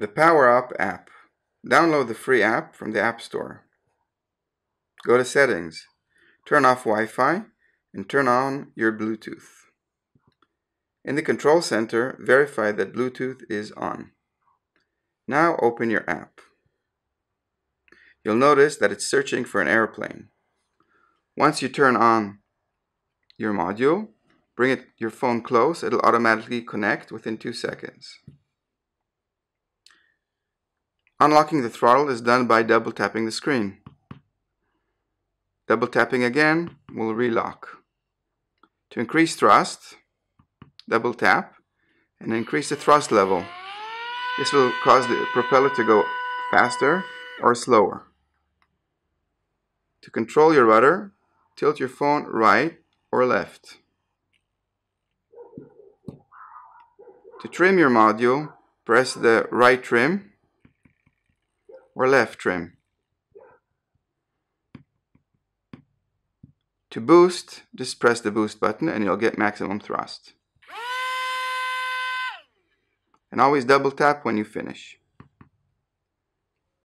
The Power Up app. Download the free app from the App Store. Go to Settings, turn off Wi-Fi, and turn on your Bluetooth. In the Control Center, verify that Bluetooth is on. Now open your app. You'll notice that it's searching for an airplane. Once you turn on your module, bring it, your phone close, it'll automatically connect within two seconds. Unlocking the throttle is done by double tapping the screen. Double tapping again will relock. To increase thrust, double tap and increase the thrust level. This will cause the propeller to go faster or slower. To control your rudder, tilt your phone right or left. To trim your module, press the right trim or left trim. To boost, just press the boost button and you'll get maximum thrust. And always double tap when you finish.